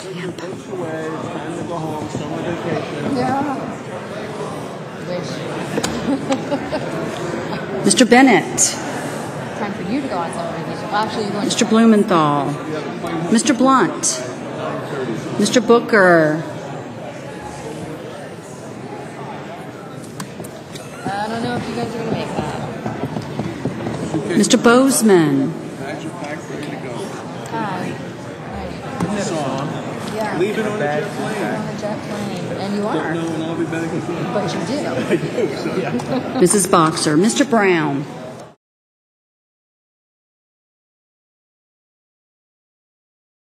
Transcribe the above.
camp. Books away. It's time to go home. Summer vacation. Yeah. Wish. Mr. Bennet, Time for you to go on summer vacation. Well, actually, you're going Mr. Blumenthal, Mr. Blunt, Mr. Booker, I don't know if you guys are going to make that. Mr. Boozman, Yeah. Leaving on a jet You're plane. on a jet plane. And you Don't are. know when I'll be back again. But you do. I do, so yeah. Mrs. Boxer, Mr. Brown,